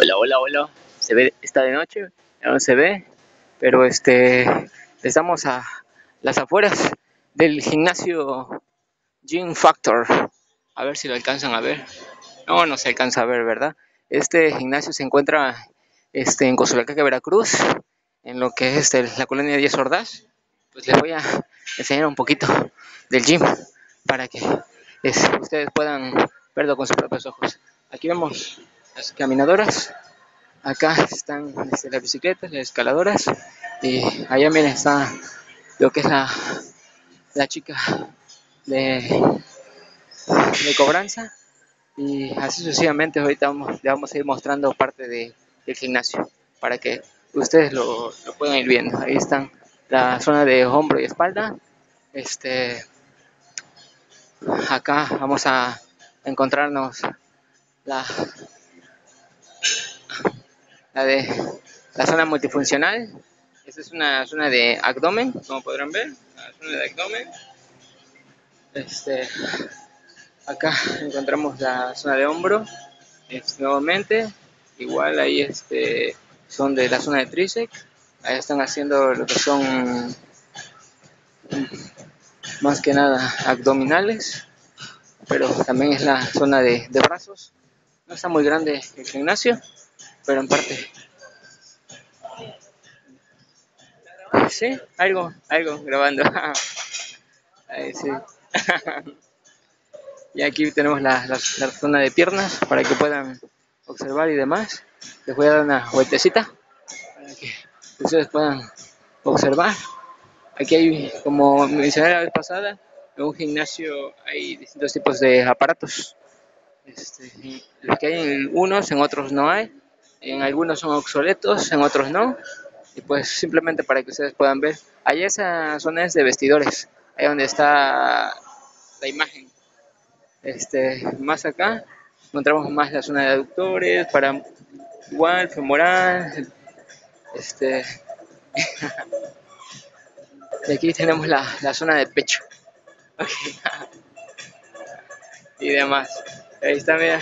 Hola, hola, hola. Se ve, está de noche, ya no se ve, pero este, estamos a las afueras del gimnasio Gym Factor. A ver si lo alcanzan a ver. No, no se alcanza a ver, ¿verdad? Este gimnasio se encuentra este, en Cozulacaque, Veracruz, en lo que es este, la colonia 10 Ordaz. Pues les voy a enseñar un poquito del gym para que es, ustedes puedan verlo con sus propios ojos. Aquí vemos las caminadoras, acá están este, las bicicletas, las escaladoras. Y allá miren está lo que es la, la chica de, de cobranza. Y así sucesivamente ahorita vamos, le vamos a ir mostrando parte de, del gimnasio para que ustedes lo, lo, puedan ir viendo. Ahí están la zona de hombro y espalda. Este acá vamos a encontrarnos la la de la zona multifuncional. Esta es una zona de abdomen, como podrán ver, la zona de abdomen. Este, acá encontramos la zona de hombro, este, nuevamente, igual ahí este, son de la zona de tríceps, ahí están haciendo lo que son más que nada abdominales, pero también es la zona de, de brazos, no está muy grande el gimnasio, pero en parte sí, algo, algo grabando. Ahí sí. y aquí tenemos la, la, zona de piernas para que puedan observar y demás. Les voy a dar una vueltecita para que ustedes puedan observar. Aquí hay, como mencioné la vez pasada, en un gimnasio hay distintos tipos de aparatos. Este, los que hay en unos, en otros no hay. En algunos son obsoletos, en otros no y pues simplemente para que ustedes puedan ver. Allá esa zona es de vestidores, ahí donde está la imagen. Este, más acá encontramos más la zona de aductores, para igual, femoral, este, y aquí tenemos la, la zona de pecho. y demás. Ahí está, mira.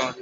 Vamos.